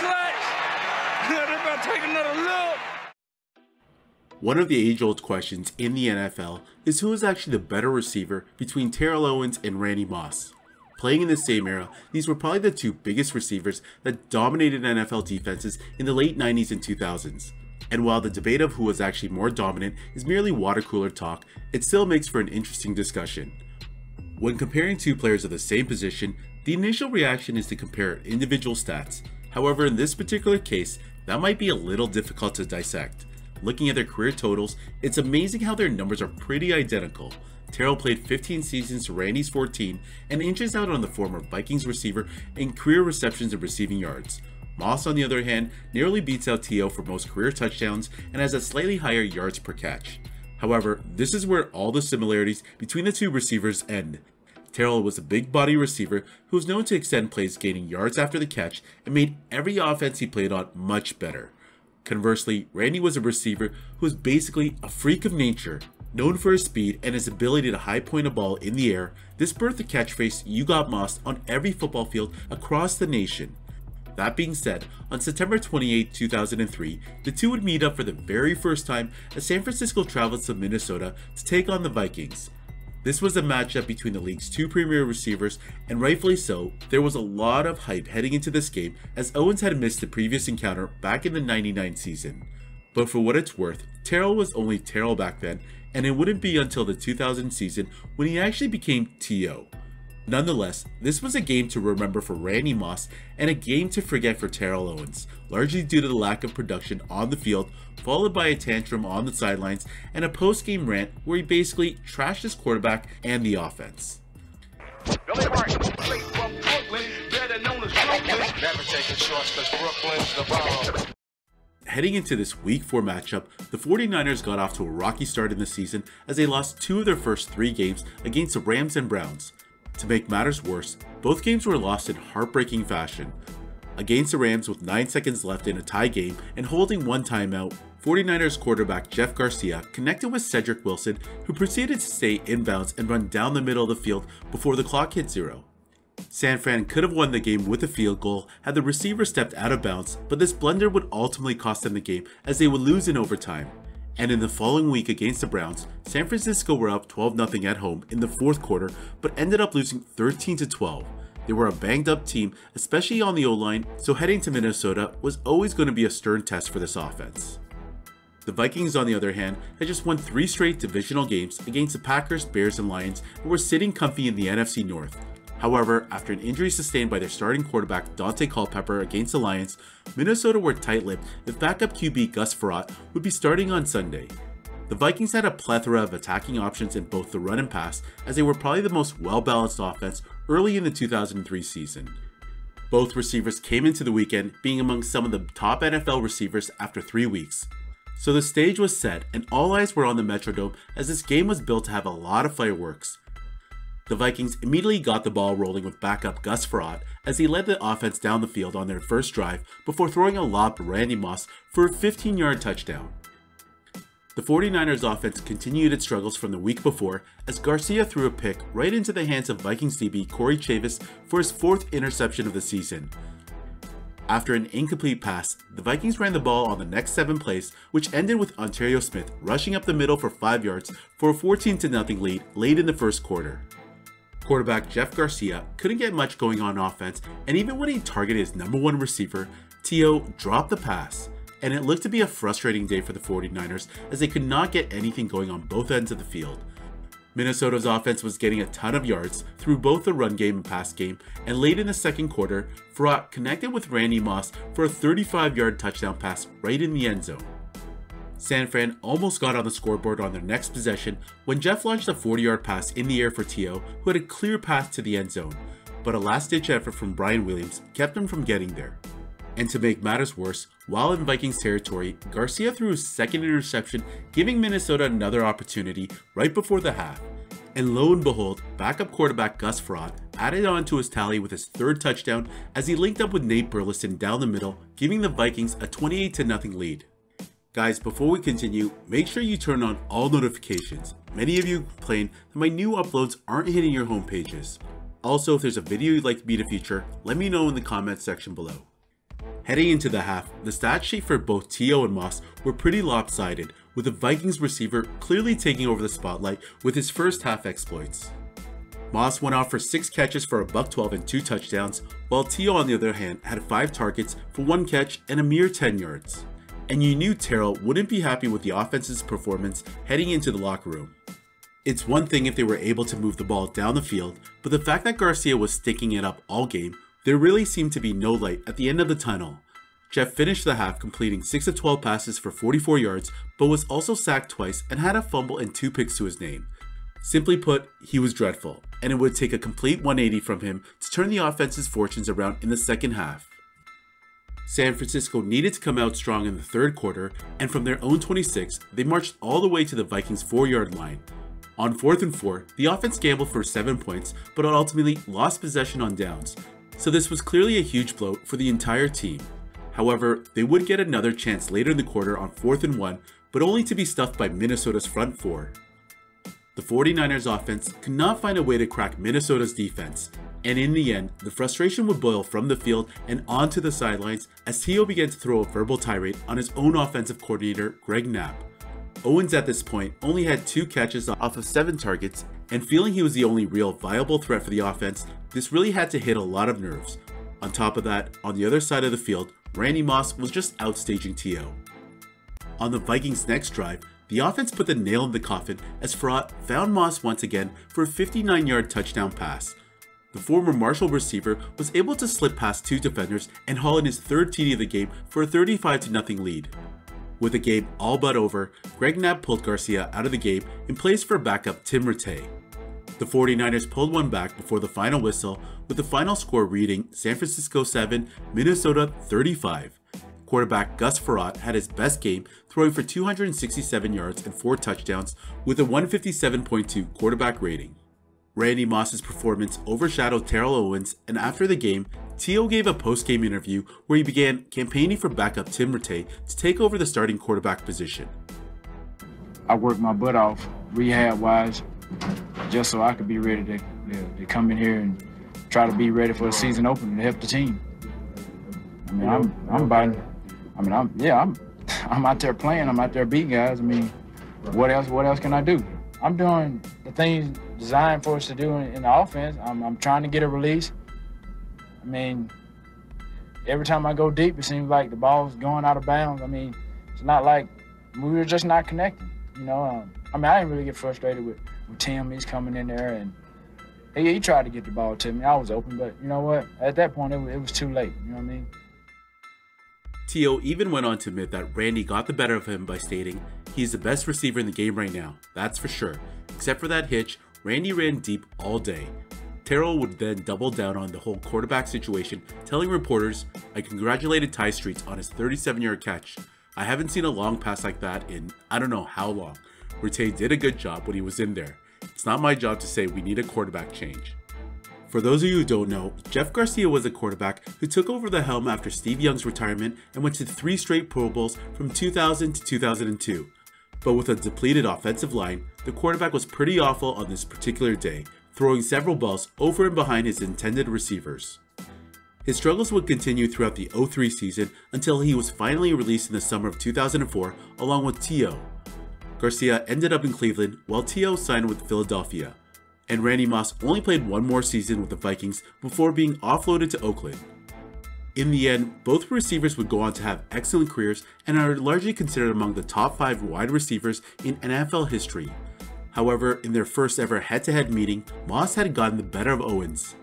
they take another look. One of the age-old questions in the NFL is who is actually the better receiver between Terrell Owens and Randy Moss. Playing in the same era, these were probably the two biggest receivers that dominated NFL defenses in the late 90s and 2000s. And while the debate of who was actually more dominant is merely water cooler talk, it still makes for an interesting discussion. When comparing two players of the same position, the initial reaction is to compare individual stats. However, in this particular case, that might be a little difficult to dissect. Looking at their career totals, it's amazing how their numbers are pretty identical. Terrell played 15 seasons to Randy's 14 and inches out on the former Vikings receiver in career receptions and receiving yards. Moss, on the other hand, nearly beats out T.O. for most career touchdowns and has a slightly higher yards per catch. However, this is where all the similarities between the two receivers end. Terrell was a big body receiver who was known to extend plays gaining yards after the catch and made every offense he played on much better. Conversely, Randy was a receiver who was basically a freak of nature. Known for his speed and his ability to high point a ball in the air, this birthed the catchphrase You Got Mossed on every football field across the nation. That being said, on September 28, 2003, the two would meet up for the very first time as San Francisco traveled to Minnesota to take on the Vikings. This was a matchup between the league's two premier receivers, and rightfully so, there was a lot of hype heading into this game as Owens had missed the previous encounter back in the 99 season. But for what it's worth, Terrell was only Terrell back then, and it wouldn't be until the 2000 season when he actually became T.O. Nonetheless, this was a game to remember for Randy Moss and a game to forget for Terrell Owens, largely due to the lack of production on the field, followed by a tantrum on the sidelines and a post-game rant where he basically trashed his quarterback and the offense. Billy Martin, straight from Brooklyn, better known as Brooklyn. Never taking shorts because Brooklyn's the bomb. Heading into this week 4 matchup, the 49ers got off to a rocky start in the season as they lost two of their first three games against the Rams and Browns. To make matters worse, both games were lost in heartbreaking fashion. Against the Rams with 9 seconds left in a tie game and holding one timeout, 49ers quarterback Jeff Garcia connected with Cedrick Wilson, who proceeded to stay inbounds and run down the middle of the field before the clock hit zero. San Fran could have won the game with a field goal had the receiver stepped out of bounds, but this blunder would ultimately cost them the game as they would lose in overtime and in the following week against the Browns, San Francisco were up 12-0 at home in the fourth quarter, but ended up losing 13-12. They were a banged up team, especially on the O-line, so heading to Minnesota was always going to be a stern test for this offense. The Vikings, on the other hand, had just won three straight divisional games against the Packers, Bears, and Lions and were sitting comfy in the NFC North, However, after an injury sustained by their starting quarterback Daunte Culpepper against the Lions, Minnesota were tight-lipped if backup QB Gus Frerotte would be starting on Sunday. The Vikings had a plethora of attacking options in both the run and pass, as they were probably the most well-balanced offense early in the 2003 season. Both receivers came into the weekend being among some of the top NFL receivers after three weeks. So the stage was set and all eyes were on the Metrodome as this game was built to have a lot of fireworks. The Vikings immediately got the ball rolling with backup Gus Frerotte as he led the offense down the field on their first drive before throwing a lob to Randy Moss for a 15 yard touchdown. The 49ers offense continued its struggles from the week before as Garcia threw a pick right into the hands of Vikings DB Corey Chavous for his fourth interception of the season. After an incomplete pass, the Vikings ran the ball on the next 7 plays, which ended with Onterrio Smith rushing up the middle for 5 yards for a 14 0 lead late in the first quarter. Quarterback Jeff Garcia couldn't get much going on offense, and even when he targeted his number one receiver, T.O. dropped the pass. And it looked to be a frustrating day for the 49ers as they could not get anything going on both ends of the field. Minnesota's offense was getting a ton of yards through both the run game and pass game, and late in the second quarter, Frerotte connected with Randy Moss for a 35 yard touchdown pass right in the end zone. San Fran almost got on the scoreboard on their next possession when Jeff launched a 40 yard pass in the air for T.O., who had a clear path to the end zone, but a last ditch effort from Brian Williams kept him from getting there. And to make matters worse, while in Vikings territory, Garcia threw his second interception, giving Minnesota another opportunity right before the half. And lo and behold, backup quarterback Gus Frerotte added on to his tally with his third touchdown as he linked up with Nate Burleson down the middle, giving the Vikings a 28 0 lead. Guys, before we continue, make sure you turn on all notifications. Many of you complain that my new uploads aren't hitting your home pages. Also, if there's a video you'd like me to feature, let me know in the comments section below. Heading into the half, the stat sheet for both T.O. and Moss were pretty lopsided, with the Vikings receiver clearly taking over the spotlight with his first half exploits. Moss went off for 6 catches for a buck 12 and 2 touchdowns, while T.O. on the other hand had 5 targets for 1 catch and a mere 10 yards. And you knew Terrell wouldn't be happy with the offense's performance heading into the locker room. It's one thing if they were able to move the ball down the field, but the fact that Garcia was sticking it up all game, there really seemed to be no light at the end of the tunnel. Jeff finished the half completing 6 of 12 passes for 44 yards, but was also sacked twice and had a fumble and 2 picks to his name. Simply put, he was dreadful, and it would take a complete 180 from him to turn the offense's fortunes around in the second half. San Francisco needed to come out strong in the third quarter, and from their own 26, they marched all the way to the Vikings' 4 yard line. On 4th and 4, the offense gambled for 7 points, but ultimately lost possession on downs, so this was clearly a huge blow for the entire team. However, they would get another chance later in the quarter on 4th and 1, but only to be stuffed by Minnesota's front four. The 49ers offense could not find a way to crack Minnesota's defense, and in the end, the frustration would boil from the field and onto the sidelines as T.O. began to throw a verbal tirade on his own offensive coordinator, Greg Knapp. Owens at this point only had two catches off of seven targets, and feeling he was the only real viable threat for the offense, this really had to hit a lot of nerves. On top of that, on the other side of the field, Randy Moss was just outstaging T.O. On the Vikings' next drive, the offense put the nail in the coffin as Frerotte found Moss once again for a 59 yard touchdown pass. The former Marshall receiver was able to slip past two defenders and haul in his third TD of the game for a 35 0 lead. With the game all but over, Greg Knapp pulled Garcia out of the game in place for backup Tim Rattay. The 49ers pulled one back before the final whistle, with the final score reading San Francisco 7, Minnesota 35. Quarterback Gus Frerotte had his best game, throwing for 267 yards and 4 touchdowns with a 157.2 quarterback rating. Randy Moss's performance overshadowed Terrell Owens, and after the game, T.O. gave a post-game interview where he began campaigning for backup Tim Rattay to take over the starting quarterback position. I worked my butt off rehab-wise just so I could be ready to, to come in here and try to be ready for the season opener to help the team. I mean, I'm, I'm about I mean, I'm yeah, I'm I'm out there playing. I'm out there beating guys. I mean, what else? What else can I do? I'm doing the things designed for us to do in, in the offense. I'm, I'm trying to get a release. I mean, every time I go deep, it seems like the ball's going out of bounds. I mean, it's not like we were just not connecting. You know, um, I mean, I didn't really get frustrated with, with Tim. He's coming in there and he, he tried to get the ball to me. I was open, but you know what? At that point, it, it was too late. You know what I mean? T.O. even went on to admit that Randy got the better of him by stating, he's the best receiver in the game right now, that's for sure. Except for that hitch, Randy ran deep all day. Terrell would then double down on the whole quarterback situation, telling reporters, I congratulated Tai Streets on his 37 yard catch. I haven't seen a long pass like that in I don't know how long. Rattay did a good job when he was in there. It's not my job to say we need a quarterback change. For those of you who don't know, Jeff Garcia was a quarterback who took over the helm after Steve Young's retirement and went to three straight Pro Bowls from 2000 to 2002. But with a depleted offensive line, the quarterback was pretty awful on this particular day, throwing several balls over and behind his intended receivers. His struggles would continue throughout the 03 season until he was finally released in the summer of 2004 along with T.O. Garcia ended up in Cleveland while T.O. signed with Philadelphia and Randy Moss only played one more season with the Vikings before being offloaded to Oakland. In the end, both receivers would go on to have excellent careers and are largely considered among the top 5 wide receivers in NFL history. However, in their first ever head to head meeting, Moss had gotten the better of Owens.